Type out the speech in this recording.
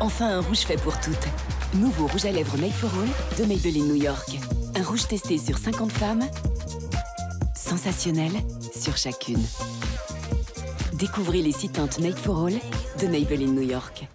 Enfin un rouge fait pour toutes. Nouveau rouge à lèvres Make for All de Maybelline New York. Un rouge testé sur 50 femmes. Sensationnel sur chacune. Découvrez les six teintes Make for All de Maybelline New York.